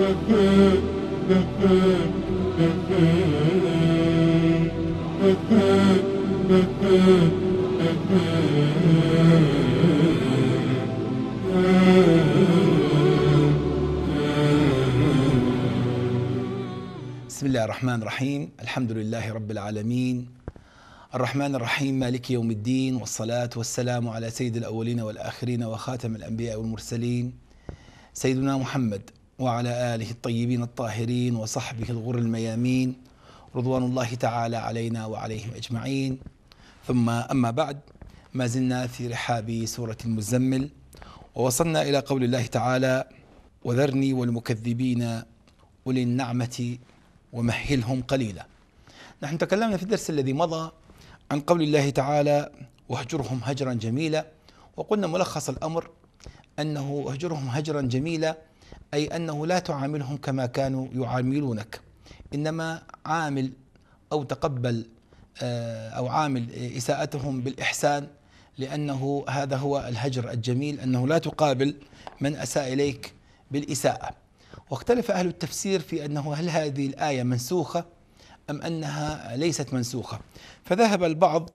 بسم الله الرحمن الرحيم. الحمد لله رب العالمين. الرحمن الرحيم مالك يوم الدين والصلاة والسلام على سيد الأولين والآخرين وخاتم الأنبياء والمرسلين. سيدنا محمد وعلى آله الطيبين الطاهرين وصحبه الغر الميامين رضوان الله تعالى علينا وعليهم أجمعين. ثم أما بعد ما زلنا في رحاب سورة المزمل ووصلنا إلى قول الله تعالى وذرني والمكذبين أولي النعمة ومهلهم قليلا. نحن تكلمنا في الدرس الذي مضى عن قول الله تعالى واهجرهم هجرا جميلا. وقلنا ملخص الأمر أنه اهجرهم هجرا جميلا أي أنه لا تعاملهم كما كانوا يعاملونك. إنما عامل أو تقبل آه، أو عامل إساءتهم بالإحسان لأنه هذا هو الهجر الجميل أنه لا تقابل من أساء إليك بالإساءة. واختلف أهل التفسير في أنه هل هذه الآية منسوخة أم أنها ليست منسوخة. فذهب البعض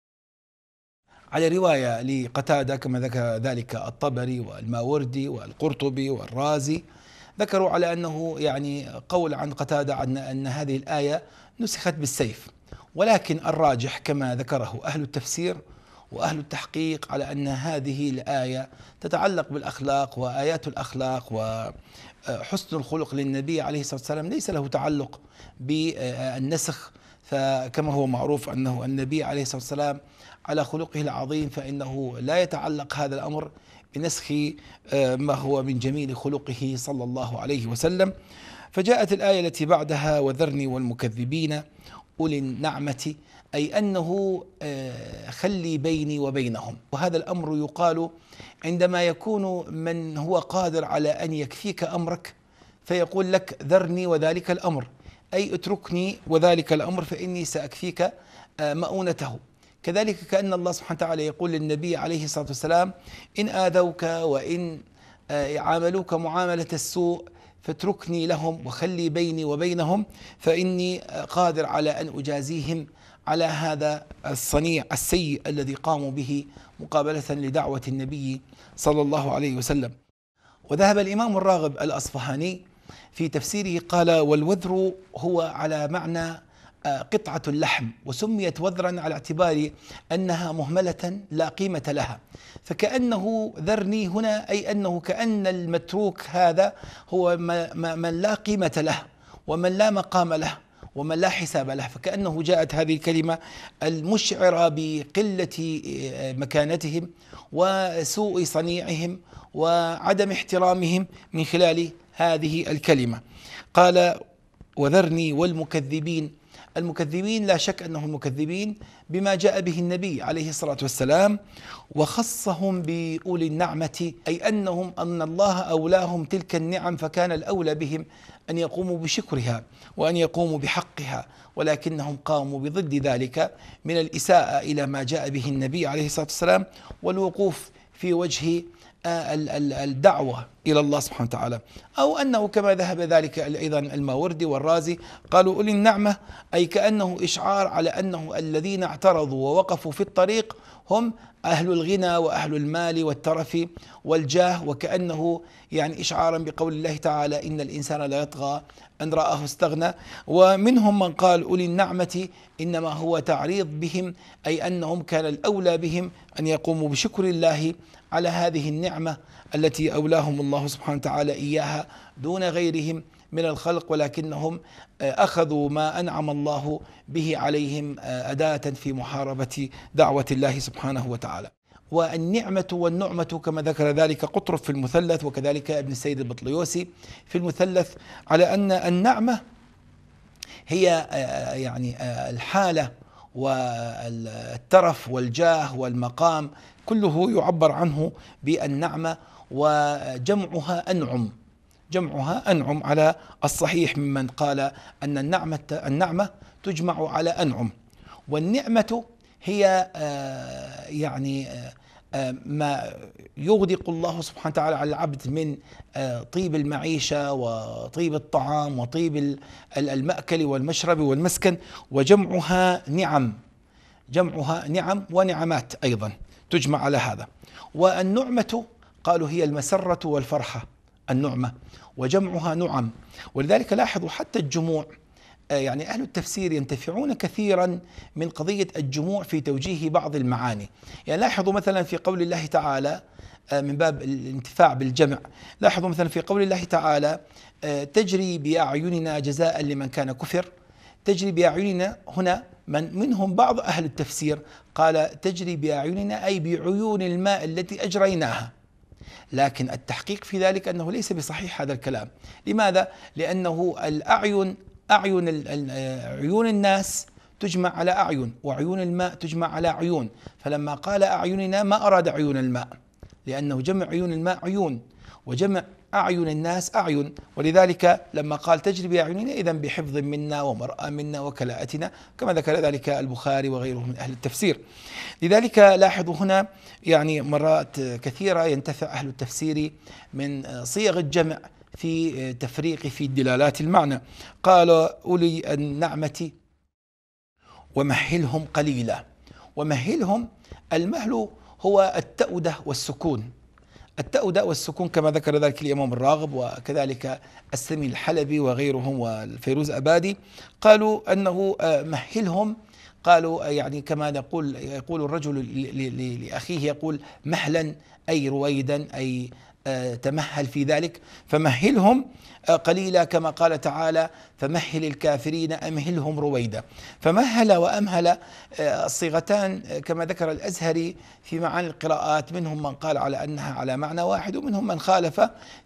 على رواية لقتادة كما ذكر ذلك الطبري والماوردي والقرطبي والرازي ذكروا على أنه يعني قول عن قتادة عن أن هذه الآية نسخت بالسيف. ولكن الراجح كما ذكره أهل التفسير وأهل التحقيق على أن هذه الآية تتعلق بالأخلاق وآيات الأخلاق وحسن الخلق للنبي عليه الصلاة والسلام ليس له تعلق بالنسخ. فكما هو معروف أنه النبي عليه الصلاة والسلام على خلقه العظيم فإنه لا يتعلق هذا الأمر بنسخ ما هو من جميل خلقه صلى الله عليه وسلم. فجاءت الآية التي بعدها وذرني والمكذبين أولي النعمة أي أنه خلي بيني وبينهم. وهذا الأمر يقال عندما يكون من هو قادر على أن يكفيك أمرك فيقول لك ذرني وذلك الأمر. أي اتركني وذلك الأمر فإني سأكفيك مؤونته. كذلك كأن الله سبحانه وتعالى يقول للنبي عليه الصلاة والسلام إن آذوك وإن عاملوك معاملة السوء فاتركني لهم وخلي بيني وبينهم فإني قادر على أن أجازيهم على هذا الصنيع السيء الذي قاموا به مقابلة لدعوة النبي صلى الله عليه وسلم. وذهب الإمام الراغب الأصفهاني في تفسيره قال والوذر هو على معنى قطعة اللحم وسميت وذرا على اعتبار أنها مهملة لا قيمة لها. فكأنه ذرني هنا أي أنه كأن المتروك هذا هو من لا قيمة له ومن لا مقام له ومن لا حساب له. فكأنه جاءت هذه الكلمة المشعرة بقلة مكانتهم وسوء صنيعهم وعدم احترامهم من خلال هذه الكلمة. قال وذرني والمكذبين المكذبين لا شك أنهم مكذبين بما جاء به النبي عليه الصلاة والسلام وخصهم بأولي النعمة أي أنهم أن الله أولاهم تلك النعم فكان الأولى بهم أن يقوموا بشكرها وأن يقوموا بحقها ولكنهم قاموا بضد ذلك من الإساءة إلى ما جاء به النبي عليه الصلاة والسلام والوقوف في وجه الدعوة إلى الله سبحانه وتعالى. أو أنه كما ذهب ذلك أيضا الماوردي والرازي قالوا أولي النعمة أي كأنه إشعار على أنه الذين اعترضوا ووقفوا في الطريق هم أهل الغنى وأهل المال والترف والجاه وكأنه يعني إشعارا بقول الله تعالى إن الإنسان لا يطغى أن رآه استغنى. ومنهم من قال أولي النعمة إنما هو تعريض بهم أي أنهم كان الأولى بهم أن يقوموا بشكر الله على هذه النعمة التي أولاهم الله سبحانه وتعالى إياها دون غيرهم من الخلق ولكنهم أخذوا ما أنعم الله به عليهم أداة في محاربة دعوة الله سبحانه وتعالى. والنعمة والنعمة كما ذكر ذلك قطرف في المثلث وكذلك ابن السيد البطليوسي في المثلث على أن النعمة هي يعني الحالة والترف والجاه والمقام كله يعبر عنه بالنعمة وجمعها أنعم. جمعها أنعم على الصحيح ممن قال أن النعمة النعمة تجمع على أنعم. والنعمة هي يعني آه، ما يغدق الله سبحانه وتعالى على العبد من آه، طيب المعيشة وطيب الطعام وطيب المأكل والمشرب والمسكن وجمعها نعم جمعها نعم ونعمات أيضا تجمع على هذا. والنعمة قالوا هي المسرة والفرحة النعمة وجمعها نعم. ولذلك لاحظوا حتى الجموع يعني أهل التفسير ينتفعون كثيرا من قضية الجموع في توجيه بعض المعاني. يعني لاحظوا مثلا في قول الله تعالى آه، من باب الانتفاع بالجمع لاحظوا مثلا في قول الله تعالى آه، تجري بأعيننا جزاء لمن كان كفر. تجري بأعيننا هنا من منهم بعض أهل التفسير قال تجري بأعيننا أي بعيون الماء التي أجريناها. لكن التحقيق في ذلك أنه ليس بصحيح هذا الكلام. لماذا؟ لأنه الأعين أعين عيون الناس تجمع على أعين وعيون الماء تجمع على عيون. فلما قال أعيننا ما أراد عيون الماء لأنه جمع عيون الماء عيون وجمع أعين الناس أعين. ولذلك لما قال تجري بأعيننا إذا بحفظ منا ومرأة منا وكلاءتنا كما ذكر ذلك البخاري وغيره من أهل التفسير. لذلك لاحظوا هنا يعني مرات كثيرة ينتفع أهل التفسير من صيغ الجمع. في تفريق في دلالات المعنى. قال أولي النعمة ومهلهم قليلا. ومهلهم المهل هو التأودة والسكون. التأودة والسكون كما ذكر ذلك الإمام الراغب وكذلك السمي الحلبي وغيرهم والفيروز أبادي. قالوا أنه آه، مهلهم قالوا آه، يعني كما نقول يقول الرجل لأخيه يقول مهلا أي رويدا أي تمهل في ذلك فمهلهم آه، قليلا كما قال تعالى فمهل الكافرين امهلهم رويدا. فمهل وأمهل آه، الصيغتان آه، كما ذكر الأزهري في معاني القراءات منهم من قال على أنها على معنى واحد ومنهم من خالف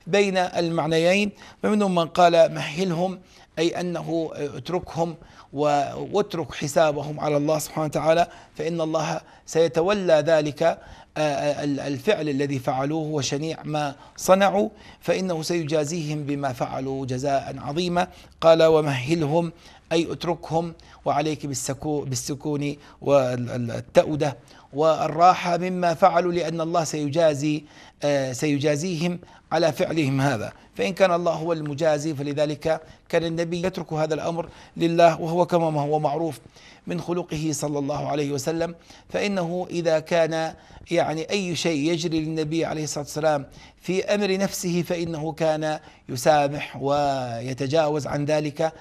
بين المعنيين ومنهم من قال مهلهم أي أنه اتركهم واترك حسابهم على الله سبحانه وتعالى فإن الله سيتولى ذلك الفعل الذي فعلوه وشنيع ما صنعوا فإنه سيجازيهم بما فعلوا جزاء عظيما. قال ومهلهم أي اتركهم وعليك بالسكون والتأودة والراحة مما فعلوا لأن الله سيجازي آه، سيجازيهم على فعلهم هذا. فإن كان الله هو المجازي فلذلك كان النبي يترك هذا الأمر لله وهو كما ما هو معروف من خلقه صلى الله عليه وسلم. فإنه إذا كان يعني أي شيء يجري للنبي عليه الصلاة والسلام في أمر نفسه فإنه كان يسامح ويتجاوز عن ذلك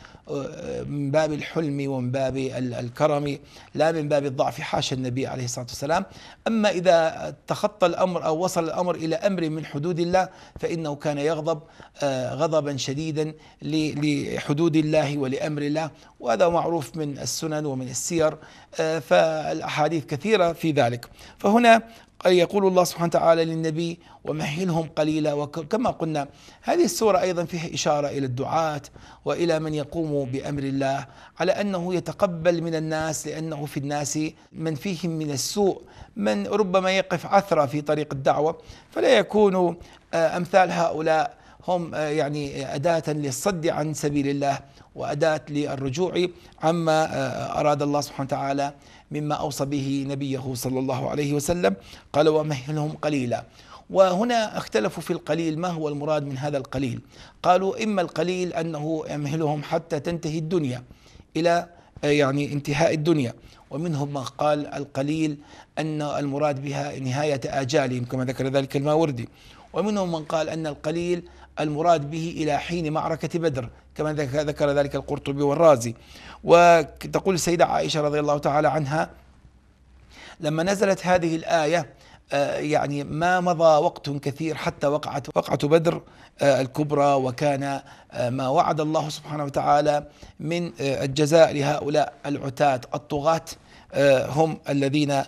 من باب الحلم ومن باب الكرم لا من باب الضعف حاشا النبي عليه الصلاة والسلام. أما إذا تخطى الأمر أو وصل الأمر إلى أمر من حدود الله فإنه كان يغضب آه، غضبا شديدا لحدود الله ولأمر الله. وهذا معروف من السنن ومن السير آه، فالأحاديث كثيرة في ذلك. فهنا يقول الله سبحانه وتعالى للنبي ومهلهم قليلا وكما قلنا هذه السورة أيضا فيها إشارة إلى الدعاة وإلى من يقوم بأمر الله على أنه يتقبل من الناس لأنه في الناس من فيهم من السوء من ربما يقف عثرة في طريق الدعوة فلا يكون آه، أمثال هؤلاء هم آه، يعني أداة للصد عن سبيل الله وأداة للرجوع عما آه، أراد الله سبحانه وتعالى مما أوصى به نبيه صلى الله عليه وسلم. قال ومهلهم قليلا. وهنا اختلفوا في القليل. ما هو المراد من هذا القليل؟ قالوا إما القليل أنه يمهلهم حتى تنتهي الدنيا إلى يعني انتهاء الدنيا. ومنهم من قال القليل أن المراد بها نهاية آجالهم كما ذكر ذلك الماوردي. ومنهم من قال أن القليل المراد به إلى حين معركة بدر كما ذكر ذلك القرطبي والرازي. وتقول السيدة عائشة رضي الله تعالى عنها لما نزلت هذه الآية آه، يعني ما مضى وقت كثير حتى وقعت وقعة بدر آه، الكبرى وكان آه، ما وعد الله سبحانه وتعالى من الجزاء لهؤلاء العتاة الطغاة هم الذين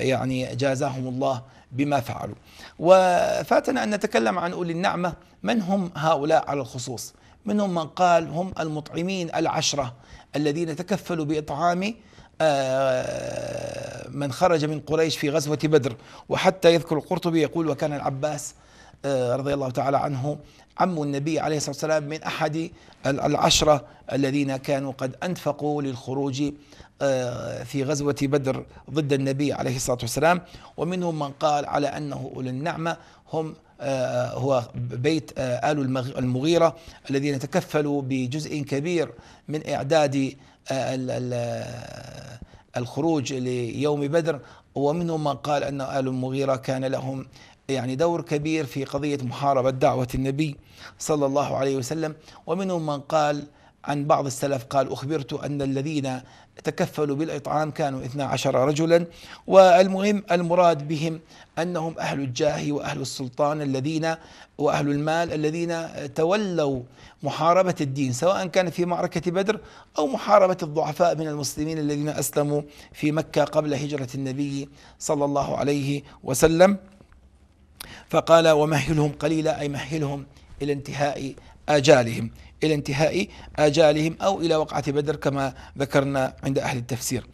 يعني جازاهم الله بما فعلوا. وفاتنا أن نتكلم عن أولي النعمة. من هم هؤلاء على الخصوص؟ منهم من قال هم المطعمين العشرة الذين تكفلوا بإطعام آه، من خرج من قريش في غزوة بدر؟ وحتى يذكر القرطبي يقول وكان العباس رضي الله تعالى عنه عم النبي عليه الصلاة والسلام من أحد العشرة الذين كانوا قد أنفقوا للخروج آه، في غزوة بدر ضد النبي عليه الصلاة والسلام. ومنهم من قال على أنه أولي النعمة هم آه، هو بيت آه، آل المغيرة الذين تكفلوا بجزء كبير من إعداد الخروج ليوم بدر. ومنهم من قال أن آل المغيرة كان لهم يعني دور كبير في قضية محاربة دعوة النبي صلى الله عليه وسلم. ومنهم من قال عن بعض السلف قال أخبرت أن الذين تكفلوا بالإطعام كانوا 12 رجلا. والمهم المراد بهم أنهم أهل الجاه وأهل السلطان الذين وأهل المال الذين تولوا محاربة الدين سواء كان في معركة بدر أو محاربة الضعفاء من المسلمين الذين أسلموا في مكة قبل هجرة النبي صلى الله عليه وسلم. فقال ومهلهم قليلا أي مهلهم إلى انتهاء آجالهم إلى انتهاء آجالهم أو إلى وقعة بدر كما ذكرنا عند أهل التفسير.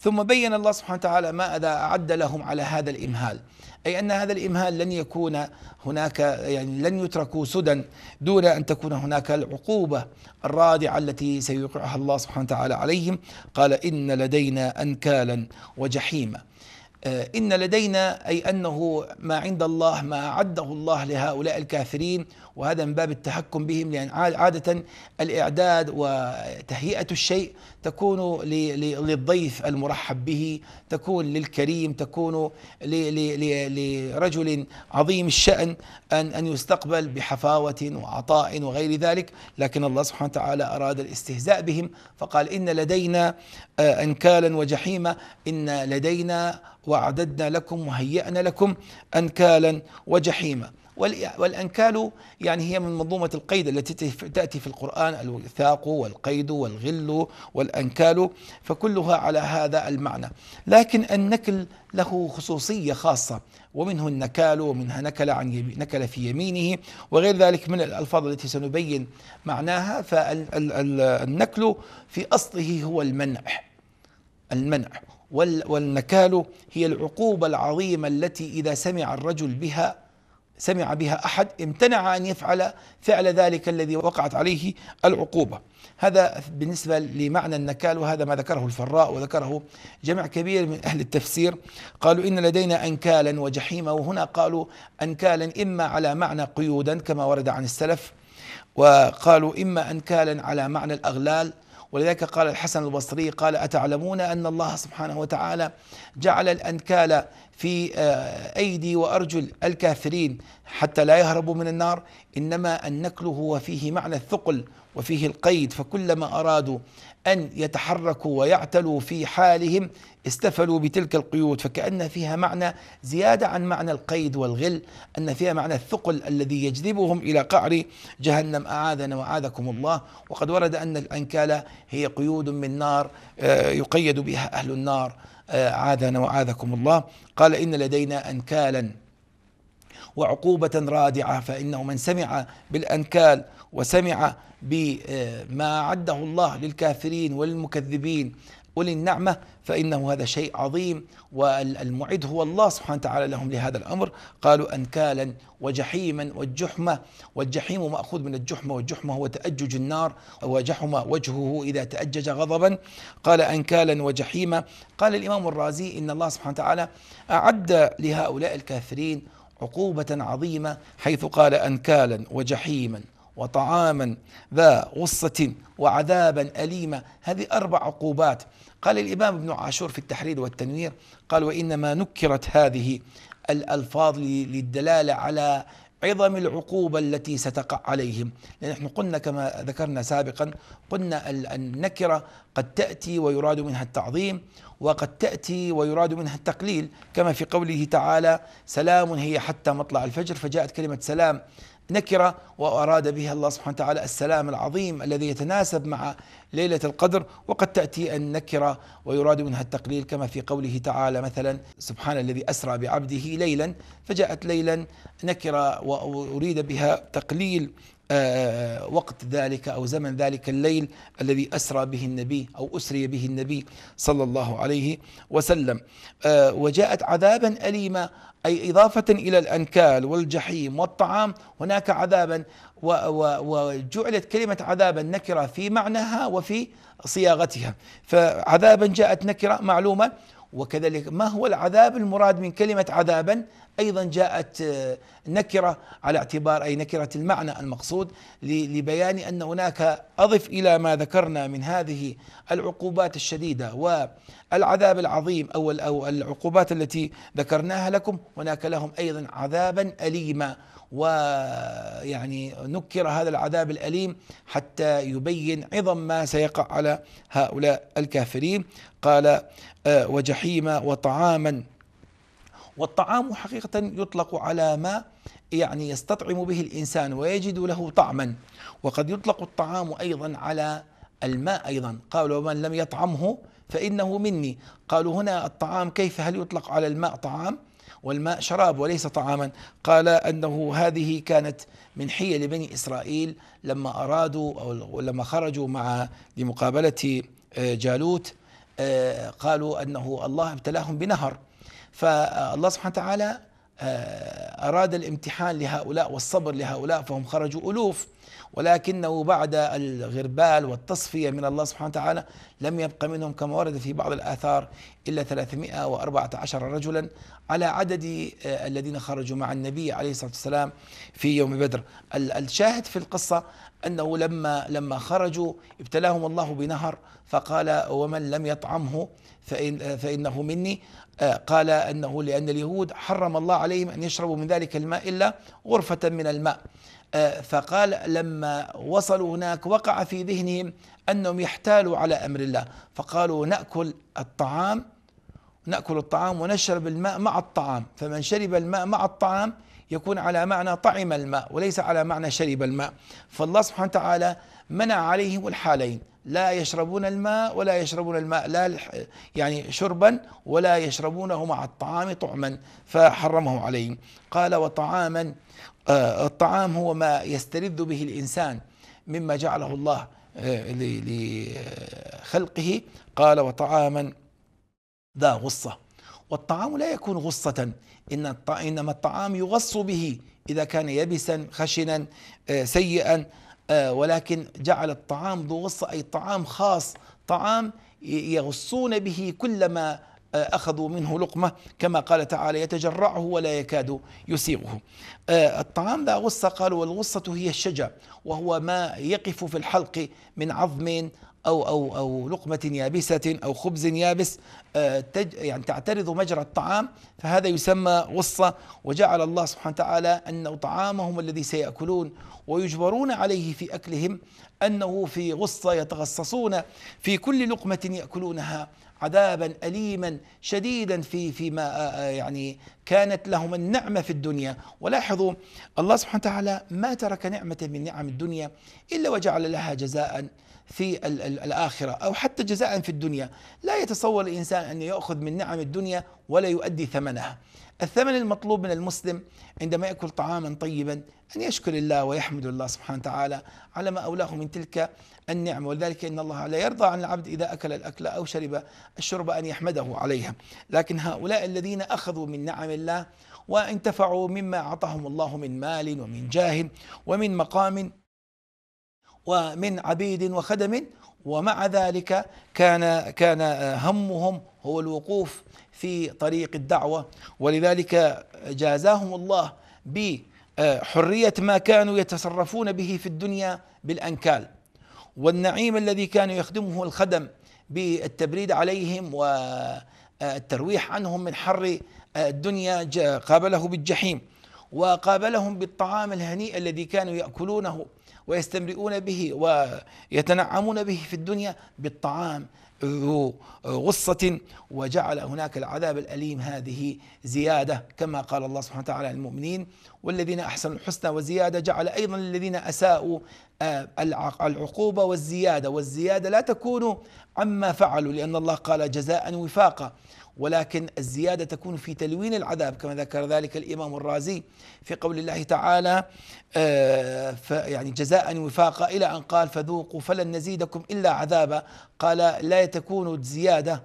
ثم بين الله سبحانه وتعالى ماذا أعد لهم على هذا الإمهال أي أن هذا الإمهال لن يكون هناك يعني لن يتركوا سدى دون أن تكون هناك العقوبة الرادعة التي سيوقعها الله سبحانه وتعالى عليهم. قال إن لدينا أنكالا وجحيما. إن لدينا أي أنه ما عند الله ما أعده الله لهؤلاء الكافرين وهذا من باب التحكم بهم لأن عادة الإعداد وتهيئة الشيء تكون للضيف المرحب به تكون للكريم تكون لرجل عظيم الشأن أن أن يستقبل بحفاوة وعطاء وغير ذلك. لكن الله سبحانه وتعالى أراد الاستهزاء بهم فقال إن لدينا آه، أنكالا وجحيما إن لدينا وأعددنا لكم وهيأنا لكم أنكالا وجحيما. والأنكال يعني هي من منظومة القيد التي تأتي في القرآن الوثاق والقيد والغل والأنكال فكلها على هذا المعنى. لكن النكل له خصوصية خاصة ومنه النكال ومنها نكل عن نكل في يمينه وغير ذلك من الألفاظ التي سنبين معناها فالنكل في أصله هو المنع المنع والنكال هي العقوبة العظيمة التي إذا سمع الرجل بها سمع بها أحد امتنع أن يفعل فعل ذلك الذي وقعت عليه العقوبة. هذا بالنسبة لمعنى النكال وهذا ما ذكره الفراء وذكره جمع كبير من أهل التفسير. قالوا إن لدينا انكالا وجحيما وهنا قالوا انكالا إما على معنى قيودا كما ورد عن السلف وقالوا إما انكالا على معنى الأغلال ولذلك قال الحسن البصري قال أتعلمون أن الله سبحانه وتعالى جعل الأنكال في آه، أيدي وأرجل الكافرين حتى لا يهربوا من النار إنما النكل هو فيه معنى الثقل وفيه القيد فكلما أرادوا أن يتحركوا ويعتلوا في حالهم استفلوا بتلك القيود. فكأن فيها معنى زيادة عن معنى القيد والغل أن فيها معنى الثقل الذي يجذبهم إلى قعر جهنم. أعاذنا وأعاذكم الله. وقد ورد أن الأنكال هي قيود من نار آه، يقيد بها أهل النار. آه، عاذنا وعاذكم الله. قال إن لدينا أنكالا وعقوبة رادعة فإنه من سمع بالأنكال وسمع بما أعده الله للكافرين والمكذبين أولي النعمة فإنه هذا شيء عظيم. والمعد هو الله سبحانه وتعالى لهم لهذا الأمر. قالوا أنكالا وجحيما والجحمة والجحيم مأخوذ من الجحمة والجحمة هو تأجج النار وجحم وجهه إذا تأجج غضبا. قال أنكالا وجحيما. قال الإمام الرازي إن الله سبحانه وتعالى أعد لهؤلاء الكافرين عقوبة عظيمة حيث قال أنكالا وجحيما. وطعاما ذا غصة وعذابا أليما. هذه أربع عقوبات. قال الإمام ابن عاشور في التحرير والتنوير قال وإنما نكرت هذه الألفاظ للدلالة على عظم العقوبة التي ستقع عليهم. لأن نحن قلنا كما ذكرنا سابقا قلنا النكرة قد تأتي ويراد منها التعظيم وقد تأتي ويراد منها التقليل. كما في قوله تعالى سلام هي حتى مطلع الفجر فجاءت كلمة سلام نكرة وأراد بها الله سبحانه وتعالى السلام العظيم الذي يتناسب مع ليلة القدر وقد تأتي النكرة ويراد منها التقليل كما في قوله تعالى مثلا سبحان الذي أسرى بعبده ليلا فجاءت ليلا نكرة وأريد بها تقليل آه، وقت ذلك أو زمن ذلك الليل الذي أسرى به النبي أو أسري به النبي صلى الله عليه وسلم. آه، وجاءت عذابا اليما أي إضافة إلى الأنكال والجحيم والطعام هناك عذابا وجعلت كلمة عذابا نكرة في معناها وفي صياغتها. فعذابا جاءت نكرة معلومة وكذلك ما هو العذاب المراد من كلمة عذابا؟ أيضا جاءت آه، نكرة على اعتبار أي نكرة المعنى المقصود لبيان أن هناك أضف إلى ما ذكرنا من هذه العقوبات الشديدة والعذاب العظيم أو العقوبات التي ذكرناها لكم. هناك لهم أيضا عذابا أليما ويعني نكر هذا العذاب الأليم حتى يبين عظم ما سيقع على هؤلاء الكافرين. قال آه، وجحيما وطعاما والطعام حقيقة يطلق على ما يعني يستطعم به الإنسان ويجد له طعما. وقد يطلق الطعام أيضا على الماء أيضا. قالوا ومن لم يطعمه فإنه مني. قالوا هنا الطعام كيف؟ هل يطلق على الماء طعام؟ والماء شراب وليس طعاما. قال أنه هذه كانت من حيل بني إسرائيل لما أرادوا أو لما خرجوا مع لمقابلة آه، جالوت. قالوا أنه الله ابتلاهم بنهر. فالله سبحانه وتعالى أراد الامتحان لهؤلاء والصبر لهؤلاء فهم خرجوا ألوف ولكنه بعد الغربال والتصفية من الله سبحانه وتعالى لم يبق منهم كما ورد في بعض الآثار إلا 314 رجلا على عدد آه، الذين خرجوا مع النبي عليه الصلاة والسلام في يوم بدر. الشاهد في القصة أنه لما لما خرجوا ابتلاهم الله بنهر فقال ومن لم يطعمه فإن فإنه مني. آه، قال أنه لأن اليهود حرم الله عليهم أن يشربوا من ذلك الماء إلا غرفة من الماء. آه، فقال لما وصلوا هناك وقع في ذهنهم أنهم يحتالوا على أمر الله. فقالوا نأكل الطعام نأكل الطعام ونشرب الماء مع الطعام. فمن شرب الماء مع الطعام يكون على معنى طعم الماء وليس على معنى شرب الماء. فالله سبحانه وتعالى منع عليهم الحالين. لا يشربون الماء ولا يشربون الماء لا يعني شربا ولا يشربونه مع الطعام طعما فحرمه عليهم. قال وطعاما آه، الطعام هو ما يستلذ به الإنسان مما جعله الله آه، لخلقه. قال وطعاما ذا غصة. والطعام لا يكون غصة إن إنما الطعام يغص به إذا كان يبسا خشنا آه، سيئا. ولكن جعل الطعام ذو غصة أي طعام خاص طعام يغصون به كلما أخذوا منه لقمة كما قال تعالى يتجرعه ولا يكاد يسيغه آه، الطعام ذا غصة قالوا والغصة هي الشجع وهو ما يقف في الحلق من عظم أو أو أو لقمة يابسة أو خبز يابس. آه، يعني تعترض مجرى الطعام فهذا يسمى غصة. وجعل الله سبحانه وتعالى أنه طعامهم الذي سيأكلون ويجبرون عليه في أكلهم أنه في غصة يتغصصون في كل لقمة يأكلونها. عذابا أليما شديدا في فيما آه، آه، يعني كانت لهم النعمة في الدنيا. ولاحظوا الله سبحانه وتعالى ما ترك نعمة من نعم الدنيا إلا وجعل لها جزاء في الآخرة أو حتى جزاء في الدنيا. لا يتصور الإنسان أن يأخذ من نعم الدنيا ولا يؤدي ثمنها. الثمن المطلوب من المسلم عندما يأكل طعاما طيبا أن يشكر الله ويحمد الله سبحانه وتعالى على ما أولاه من تلك النعمة. ولذلك إن الله لا يرضى عن العبد إذا أكل الأكل أو شرب الشرب أن يحمده عليها. لكن هؤلاء الذين أخذوا من نعم الله وانتفعوا مما أعطاهم الله من مال ومن جاه ومن مقام ومن عبيد وخدم. ومع ذلك كان كان همهم هو الوقوف في طريق الدعوة. ولذلك جازاهم الله بحرية ما كانوا يتصرفون به في الدنيا بالأنكال. والنعيم الذي كان يخدمه الخدم بالتبريد عليهم والترويح عنهم من حر الدنيا قابله بالجحيم وقابلهم بالطعام الهنيء الذي كانوا يأكلونه. ويستمرئون به ويتنعمون به في الدنيا بالطعام ذو غصة. وجعل هناك العذاب الأليم هذه زيادة كما قال الله سبحانه وتعالى المؤمنين والذين أحسنوا الحسنى وزيادة جعل أيضا الذين أساءوا آه، العقوبة والزيادة. والزيادة لا تكون عما فعلوا لأن الله قال جزاء وفاقا. ولكن الزيادة تكون في تلوين العذاب كما ذكر ذلك الإمام الرازي في قول الله تعالى آه، يعني جزاء وفاقا إلى أن قال فذوقوا فلن نزيدكم إلا عذابا. قال لا تكون زيادة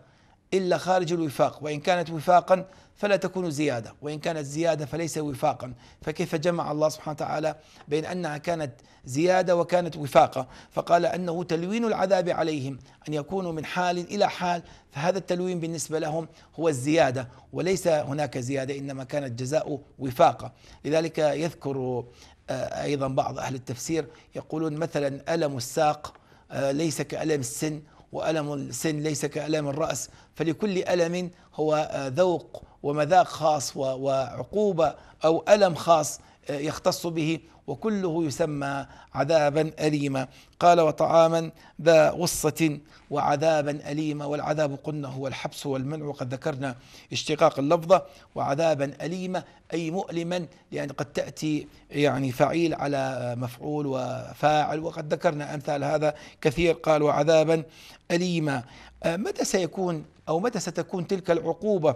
إلا خارج الوفاق وإن كانت وفاقا فلا تكون زيادة وإن كانت زيادة فليس وفاقا. فكيف جمع الله سبحانه وتعالى بين أنها كانت زيادة وكانت وفاقا فقال أنه تلوين العذاب عليهم أن يكونوا من حال إلى حال. فهذا التلوين بالنسبة لهم هو الزيادة وليس هناك زيادة إنما كانت جزاء وفاقا لذلك يذكر آه، أيضا بعض أهل التفسير يقولون مثلا ألم الساق آه، ليس كألم السن وألم السن ليس كألم الرأس. فلكل ألم هو آه، ذوق ومذاق خاص وعقوبة أو ألم خاص آه، يختص به وكله يسمى عذابا أليما. قال وطعاما ذا غصة وعذابا أليما والعذاب قلنا هو الحبس والمنع. وقد ذكرنا اشتقاق اللفظة وعذابا أليما أي مؤلما لأن قد تأتي يعني فعيل على مفعول وفاعل. وقد ذكرنا أمثال هذا كثير. قال وعذابا أليما. متى سيكون أو متى ستكون تلك العقوبة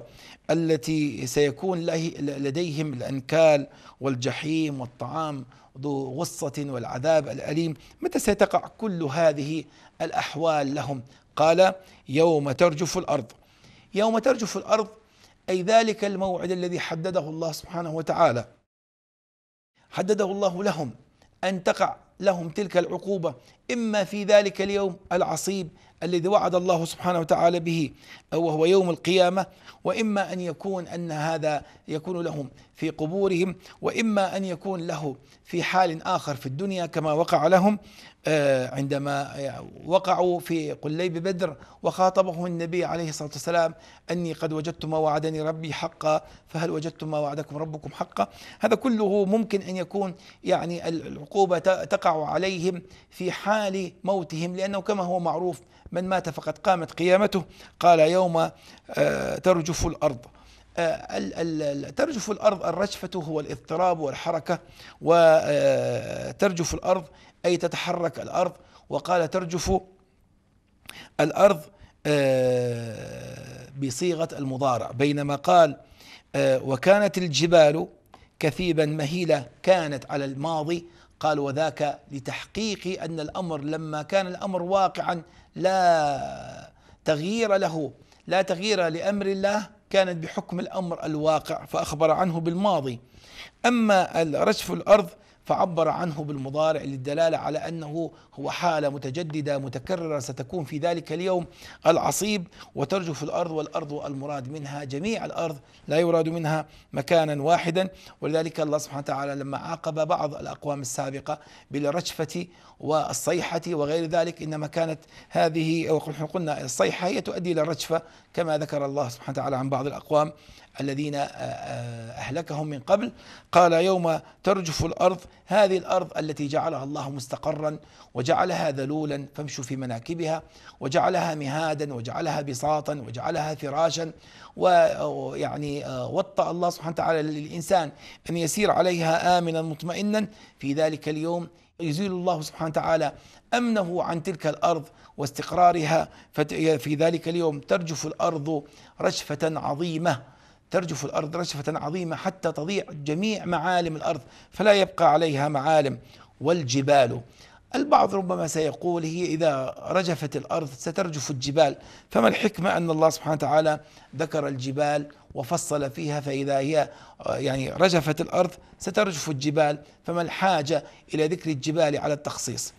التي سيكون لديهم الأنكال والجحيم والطعام ذو غصة والعذاب الأليم؟ متى ستقع كل هذه الأحوال لهم؟ قال يوم ترجف الأرض. يوم ترجف الأرض أي ذلك الموعد الذي حدده الله سبحانه وتعالى. حدده الله لهم أن تقع لهم تلك العقوبة إما في ذلك اليوم العصيب الذي وعد الله سبحانه وتعالى به وهو يوم القيامة وإما أن يكون أن هذا يكون لهم في قبورهم وإما أن يكون له في حال آخر في الدنيا كما وقع لهم. عندما وقعوا في قليب بدر وخاطبه النبي عليه الصلاة والسلام أني قد وجدت ما وعدني ربي حقا فهل وجدتم ما وعدكم ربكم حقا؟ هذا كله ممكن أن يكون يعني العقوبة تقع عليهم في حال موتهم لأنه كما هو معروف من مات فقد قامت قيامته قال يوم آه، ترجف الأرض. آه، ترجف الأرض الرجفة هو الاضطراب والحركة وترجف الأرض أي تتحرك الأرض وقال ترجف الأرض آه، بصيغة المضارع. بينما قال آه، وكانت الجبال كثيبا مهيلة كانت على الماضي. قال وذاك لتحقيق أن الأمر لما كان الأمر واقعا لا تغيير له لا تغيير لأمر الله كانت بحكم الأمر الواقع فأخبر عنه بالماضي. أما رجف الأرض فعبر عنه بالمضارع للدلالة على أنه هو حالة متجددة متكررة ستكون في ذلك اليوم العصيب وترجف الأرض والأرض المراد منها جميع الأرض لا يراد منها مكانا واحدا. ولذلك الله سبحانه وتعالى لما عاقب بعض الأقوام السابقة بالرجفة والصيحة وغير ذلك إنما كانت هذه قلنا الصيحة هي تؤدي إلى الرجفة كما ذكر الله سبحانه وتعالى عن بعض الأقوام الذين آه، آه، أهلكهم من قبل. قال يوم ترجف الأرض هذه الأرض التي جعلها الله مستقرا وجعلها ذلولا فامشوا في مناكبها وجعلها مهادا وجعلها بساطا وجعلها فراشا ويعني آه، وطأ الله سبحانه وتعالى للإنسان أن يسير عليها آمنا مطمئنا. في ذلك اليوم يزيل الله سبحانه وتعالى أمنه عن تلك الأرض واستقرارها. في ذلك اليوم ترجف الأرض رجفة عظيمة. ترجف الأرض رجفه عظيمة حتى تضيع جميع معالم الأرض فلا يبقى عليها معالم. والجبال البعض ربما سيقول هي إذا رجفت الأرض سترجف الجبال. فما الحكمة أن الله سبحانه وتعالى ذكر الجبال وفصل فيها فإذا هي يعني رجفت الأرض سترجف الجبال فما الحاجة إلى ذكر الجبال على التخصيص؟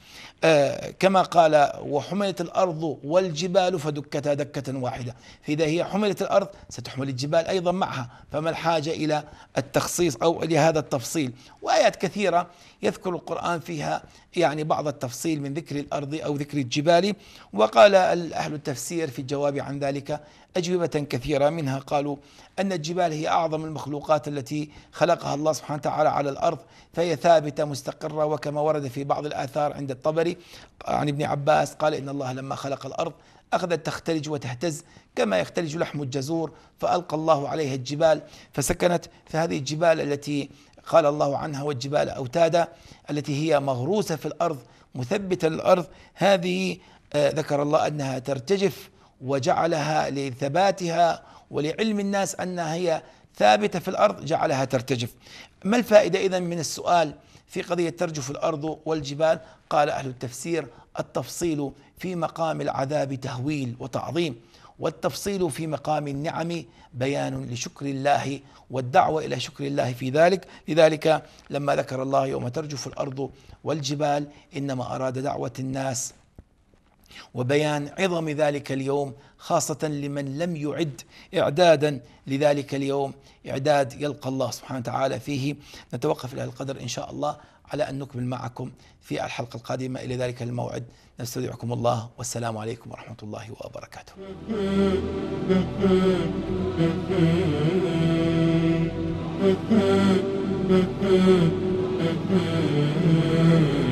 آه كما قال وحملت الأرض والجبال فدكتا دكة واحدة. فإذا هي حملت الأرض ستحمل الجبال أيضا معها. فما الحاجة إلى التخصيص أو لهذا التفصيل؟ وآيات كثيرة يذكر القرآن فيها يعني بعض التفصيل من ذكر الأرض أو ذكر الجبال. وقال أهل التفسير في الجواب عن ذلك أجوبة كثيرة. منها قالوا أن الجبال هي أعظم المخلوقات التي خلقها الله سبحانه وتعالى على الأرض فهي ثابتة مستقرة وكما ورد في بعض الآثار عند الطبري عن ابن عباس قال إن الله لما خلق الأرض أخذت تختلج وتهتز كما يختلج لحم الجزور فألقى الله عليها الجبال فسكنت فهذه الجبال التي قال الله عنها والجبال أوتادا التي هي مغروسة في الأرض مثبتة للأرض هذه آه، ذكر الله أنها ترتجف وجعلها لثباتها ولعلم الناس أنها هي ثابتة في الأرض جعلها ترتجف. ما الفائدة إذن من السؤال في قضية ترجف الأرض والجبال؟ قال أهل التفسير التفصيل في مقام العذاب تهويل وتعظيم والتفصيل في مقام النعم بيان لشكر الله والدعوة إلى شكر الله في ذلك. لذلك لما ذكر الله يوم ترجف الأرض والجبال إنما أراد دعوة الناس وبيان عظم ذلك اليوم خاصة لمن لم يعد إعدادا لذلك اليوم. إعداد يلقى الله سبحانه وتعالى فيه. نتوقف إلى القدر إن شاء الله على أن نكمل معكم في الحلقة القادمة. إلى ذلك الموعد. نستودعكم الله. والسلام عليكم ورحمة الله وبركاته.